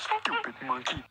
Stupid monkey.